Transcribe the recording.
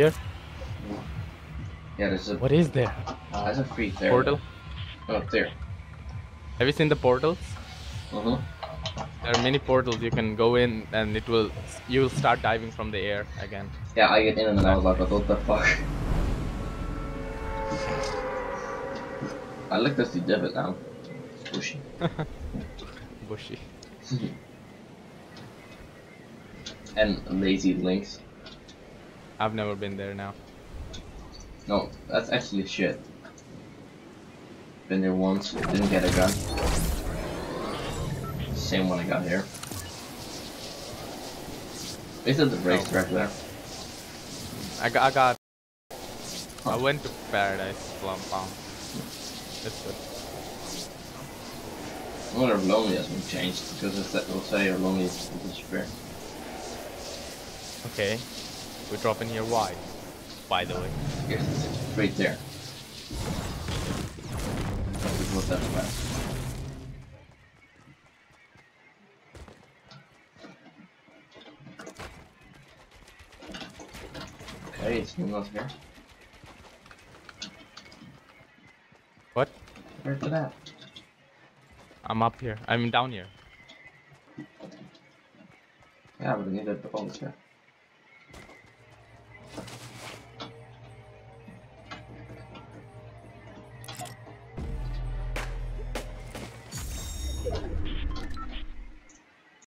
Here? Yeah, there's a What is there? there's a free there. Portal? Oh, up there. Have you seen the portals? Mm-hmm. There are many portals you can go in and it will you will start diving from the air again. Yeah, I get in and I was like, what the fuck? I like to see David now. Bushy. Bushy. and lazy links. I've never been there now. No, that's actually shit. Been there once, didn't get a gun. Same one I got here. Is it the racetrack there? I got, I got I went to Paradise Compound. That's good. I wonder if lonely has been changed because it will say lonely is disappear. Okay. We drop in here why? By the way. Yes, right there. Is what that's. Okay, it's not here. What? Where's it at? I'm up here. I'm down here. Yeah, but we need a oh, it's here.